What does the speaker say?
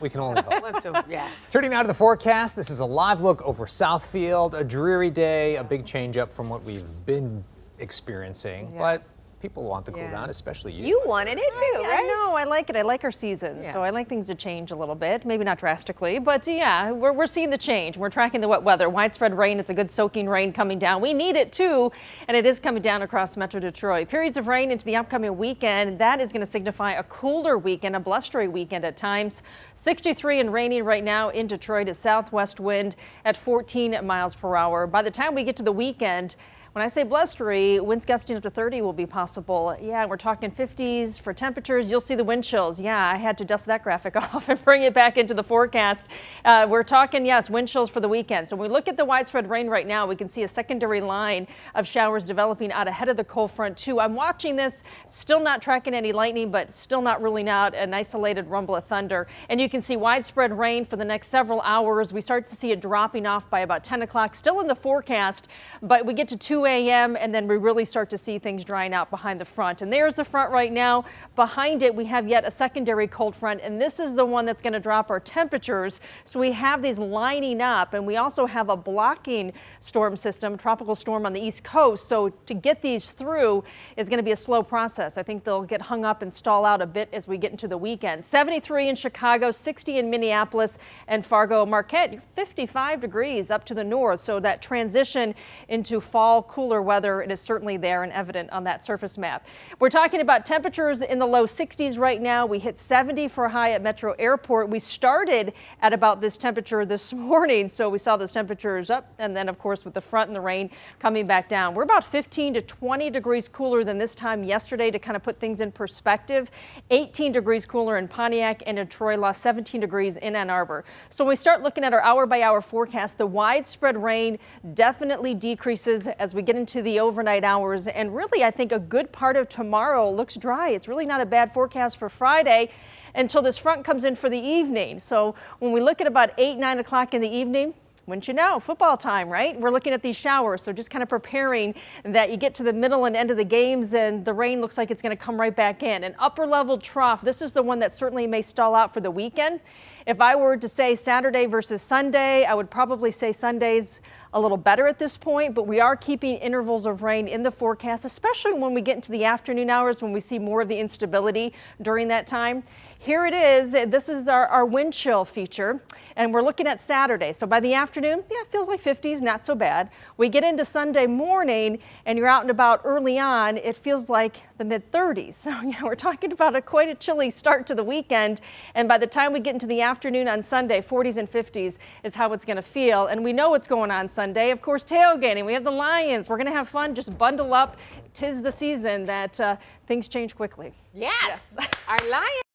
We can only hope. Live to, yes. Turning now to the forecast, this is a live look over Southfield. A dreary day, a big change up from what we've been experiencing. Yes. But people want to cool Yeah. down, especially you. You wanted it too, I right? know. I like it. I like our season. Yeah. So I like things to change a little bit. Maybe not drastically, but yeah, we're, we're seeing the change. We're tracking the wet weather. Widespread rain. It's a good soaking rain coming down. We need it too. And it is coming down across Metro Detroit. Periods of rain into the upcoming weekend. That is going to signify a cooler weekend, a blustery weekend at times. 63 and raining right now in Detroit. A southwest wind at 14 miles per hour. By the time we get to the weekend, when I say blustery, winds gusting up to 30 will be possible. Yeah, we're talking 50s for temperatures. You'll see the wind chills. Yeah, I had to dust that graphic off and bring it back into the forecast. Uh, we're talking, yes, wind chills for the weekend. So when we look at the widespread rain right now, we can see a secondary line of showers developing out ahead of the cold front too. I'm watching this, still not tracking any lightning, but still not ruling out an isolated rumble of thunder. And you can see widespread rain for the next several hours. We start to see it dropping off by about 10 o'clock, still in the forecast, but we get to 2 a.m. and then we really start to see things drying out behind the front. And there's the front right now. Behind it, we have yet a secondary cold front, and this is the one that's going to drop our temperatures. So we have these lining up, and we also have a blocking storm system, tropical storm on the east coast. So to get these through is going to be a slow process. I think they'll get hung up and stall out a bit as we get into the weekend. 73 in Chicago, 60 in Minneapolis and Fargo, Marquette, 55 degrees up to the north. So that transition into fall cooler weather, it is certainly there and evident on that surface map. We're talking about temperatures in the low 60s right now. We hit 70 for high at Metro Airport. We started at about this temperature this morning, so we saw those temperatures up, and then of course with the front and the rain coming back down. We're about 15 to 20 degrees cooler than this time yesterday to kind of put things in perspective. 18 degrees cooler in Pontiac and in Troy, lost 17 degrees in Ann Arbor. So when we start looking at our hour by hour forecast, the widespread rain definitely decreases as we get into the overnight hours. And really, I think a good part of tomorrow looks dry. It's really not a bad forecast for Friday until this front comes in for the evening. So when we look at about 8, 9 o'clock in the evening, wouldn't you know, football time, right? We're looking at these showers, so just kind of preparing that you get to the middle and end of the games and the rain looks like it's going to come right back in. An upper level trough, this is the one that certainly may stall out for the weekend. If I were to say Saturday versus Sunday, I would probably say Sunday's a little better at this point, but we are keeping intervals of rain in the forecast, especially when we get into the afternoon hours when we see more of the instability during that time. Here it is. This is our, our wind chill feature, and we're looking at Saturday. So by the afternoon, yeah, it feels like 50s, not so bad. We get into Sunday morning, and you're out and about early on, it feels like the mid 30s. So yeah, we're talking about a quite a chilly start to the weekend, and by the time we get into the afternoon on Sunday, 40s and 50s is how it's going to feel. And we know what's going on Sunday. Of course, tailgating. We have the Lions. We're going to have fun. Just bundle up. Tis the season that uh, things change quickly. Yes. Our Lions.